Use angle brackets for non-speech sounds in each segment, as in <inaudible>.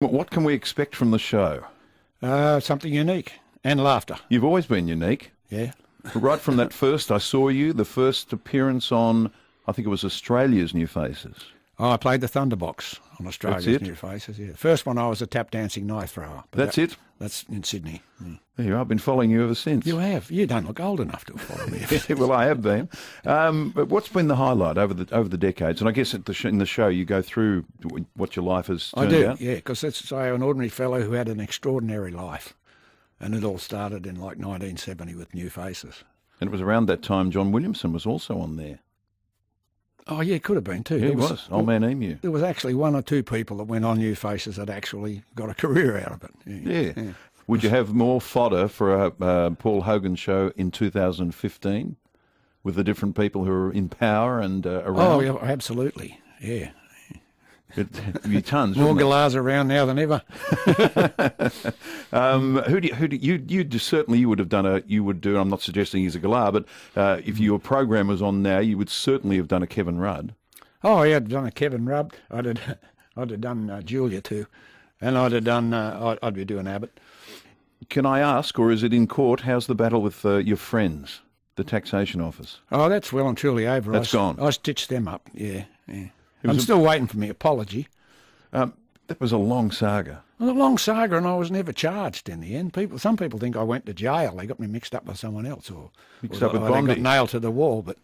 What can we expect from the show? Uh, something unique and laughter. You've always been unique. Yeah. right from that first, I saw you, the first appearance on, I think it was Australia's New Faces. Oh, I played the Thunderbox on Australia's? New Faces. Yeah. First one, I was a tap dancing knife thrower. That's that- it? That's in Sydney. Mm. There you are. I've been following you ever since. You have. You don't look old enough to follow me. <laughs> well, I have been. Um, but what's been the highlight over the over the decades? And I guess at the sh- in the show you go through what your life has I do, out. yeah, because that's say an ordinary fellow who had an extraordinary life, and it all started in like 1970 with New Faces. And it was around that time John Williamson was also on there. Oh yeah, it could have been too. Yeah, There was. Old Man Emu. There was actually one or two people that went on New Faces that actually got a career out of it. Yeah. Would you have more fodder for a uh, Paul Hogan show in 2015 with the different people who are in power and uh, Oh, yeah, absolutely. Yeah. It, it'd be tons. More galahs around now than ever. <laughs> Um, who do you, who do you, you certainly you would have done a you would do. I'm not suggesting he's a galah, but uh, if your program was on now, you would certainly have done a Kevin Rudd. Oh, yeah, I'd done a Kevin Rudd. I'd have, <laughs> I'd have done uh, Julia too. And I'd have done, uh, I'd, I'd be doing Abbott. Can I ask, or is it in court? How's the battle with uh, your friends, the taxation office? Oh, that's well and truly over. That's I, gone. I stitched them up, yeah. yeah. Was I'm still waiting for my apology. Um, that was a long saga. Well, a long saga, and I was never charged in the end. People, some people think I went to jail. They got me mixed up with someone else, or Mixed or up with I got nailed to the wall. But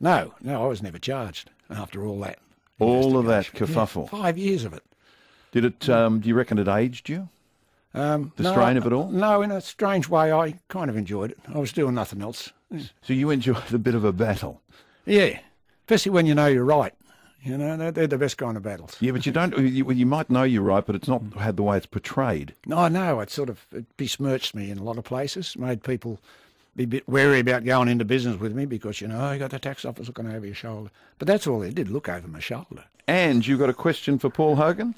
no, no, I was never charged after all that. All of that kerfuffle. Yeah, five years of it. Did it? Um, do you reckon it aged you? Um, The no, strain of it all? No, in a strange way, I kind of enjoyed it. I was doing nothing else. So you enjoyed a bit of a battle. Yeah, especially when you know you're right. You know, they're, they're the best kind of battles. Yeah, but you don't. You, you might know you're right, but it's not had the way it's portrayed. No, I know. It sort of it besmirched me in a lot of places, made people be a bit wary about going into business with me because, you know, oh, you got the tax office looking over your shoulder. But that's all they did, look over my shoulder. And you've got a question for Paul Hogan?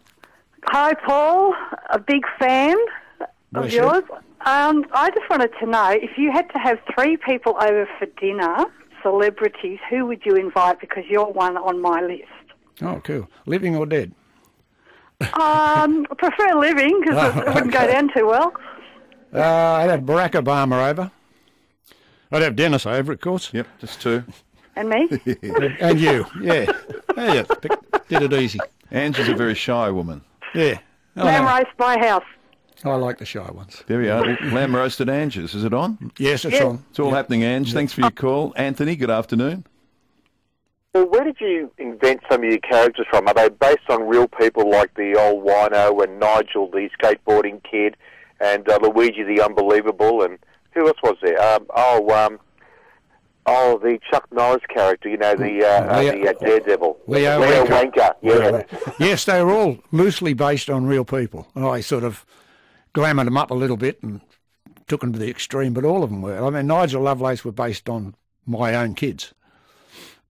Hi, Paul. A big fan of Bless you. yours. Um, I just wanted to know if you had to have three people over for dinner, celebrities, who would you invite? Because you're one on my list. Oh, cool. Living or dead? Um, I prefer living because <laughs> Oh, it, it wouldn't go down too well. Uh, I'd have Barack Obama over. I'd have Denis over, of course. Yep, just two. And me? <laughs> <laughs> And you, yeah. Yeah, pick- did it easy. Angie's a very shy woman. Yeah. Oh, Lamb no. roast by house. I like the shy ones. There we are. Lamb roasted Angie's. Is it on? Yes, it's Yeah. on. It's all happening, Ange. Thanks for your call. Anthony, good afternoon. Well, where did you invent some of your characters from? Are they based on real people like the old wino and Nigel, the skateboarding kid, and uh, Luigi, the unbelievable, and who else was there? Um, oh, um, oh, the Chuck Norris character, you know, the uh, uh, Leo- the uh, Daredevil, Leo Wanker. Wanker. Yeah, yes, they were all loosely based on real people. And I sort of glamoured them up a little bit and took them to the extreme, but all of them were. I mean, Nigel Lovelace were based on my own kids.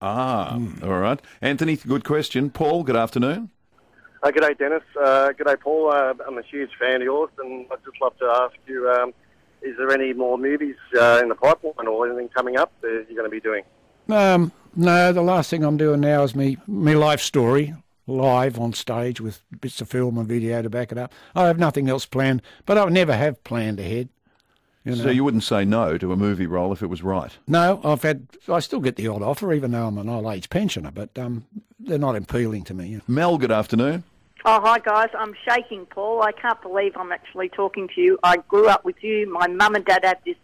Ah, all right. Anthony, good question. Paul, good afternoon. Uh, g'day, Denis. Uh, g'day, Paul. Uh, I'm a huge fan of yours, and I'd just love to ask you: um, Is there any more movies uh, in the pipeline, or anything coming up that you're going to be doing? Um, no, the last thing I'm doing now is me me life story live on stage with bits of film and video to back it up. I have nothing else planned, but I never have planned ahead. You know. So you wouldn't say no to a movie role if it was right? No, I've had. I still get the odd offer, even though I'm an old age pensioner. But um, they're not appealing to me. Mel, good afternoon. Oh, hi, guys. I'm shaking, Paul. I can't believe I'm actually talking to you. I grew up with you. My mum and dad had this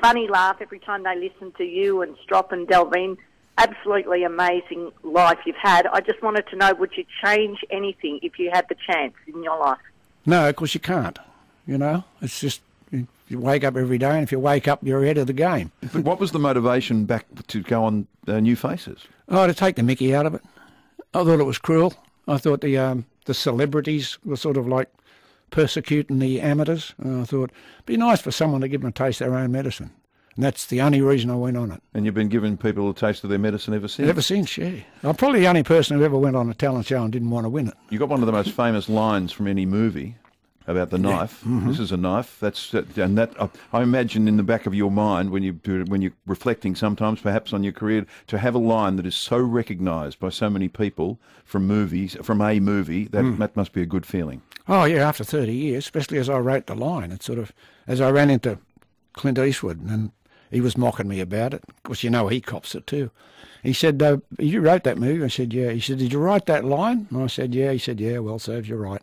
funny laugh every time they listened to you and Strop and Delvene. Absolutely amazing life you've had. I just wanted to know, would you change anything if you had the chance in your life? No, of course you can't. You know, it's just you you wake up every day, and if you wake up, you're ahead of the game. <laughs> But what was the motivation back to go on uh, New Faces? Oh, to take the Mickey out of it. I thought it was cruel. I thought the um, the celebrities were sort of like persecuting the amateurs. And I thought it'd be nice for someone to give them a taste of their own medicine. And that's the only reason I went on it. And you've been giving people a taste of their medicine ever since. Ever since, yeah. I'm probably the only person who ever went on a talent show and didn't want to win it. You got one of the most famous lines from any movie. about the knife. This is a knife. That's and that. uh, I imagine in the back of your mind when you when you're reflecting, sometimes perhaps on your career, to have a line that is so recognised by so many people from movies, from a movie, that that must be a good feeling. Oh yeah, after thirty years, especially as I wrote the line, it's sort of as I ran into Clint Eastwood and he was mocking me about it. Of course, you know he cops it too. He said, uh, "You wrote that movie?" I said, "Yeah." He said, "Did you write that line?" And I said, "Yeah." He said, "Yeah." Well, serves you right.